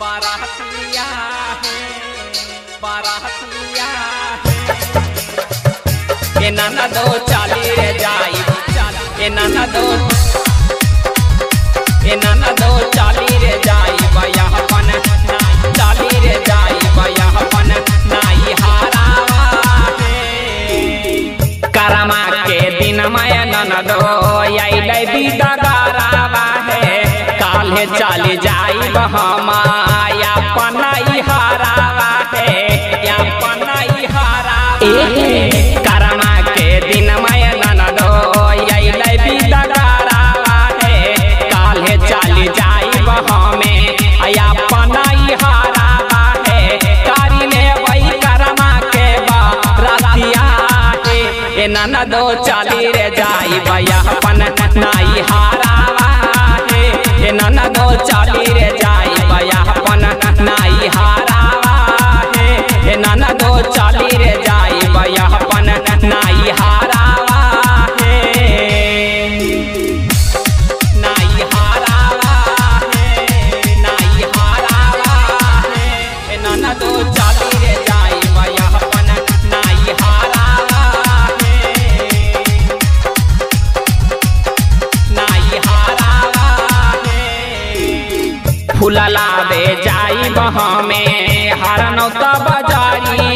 बारात लिया है बारात लिया है। नाना दो चाली रे जाई नाना दो नाना दो चाली रे जाई अपन चाली रे जाई अपन नाई, हारावा है। करमा के दिन माया बिदा गारावा है काल्हे चली जाई बहमाया पनाई हारावा है या पनाई हारावा है। करमा के दिन माया ननदो है। चली जाई बहमे या पनाई हारावा है। कारी ले वही करमा के बा रतिया है ए ननदो चाली रे जाई बया अपन नाई हारावा ननदो चाली रे जाई अपन नाई हारावा है। नाई हारावा है, नाई है। ननदो चाली रे जाई नाई हारावा है। नाई है। फूलला बे जाई बहमे हरनौ त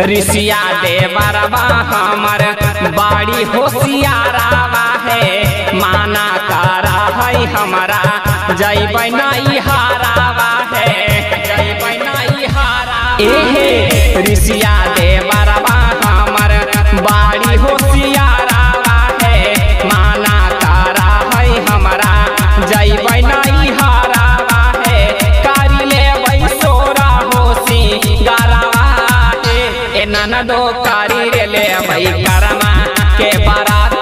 ऋषिया दे बरबा हमर बाड़ी होशियारावा है। माना करा है हमारा, जय बनाई हारावा है। जय नहीं हारा ऋषिया ननदो कारी रे ले मई करमा के बारात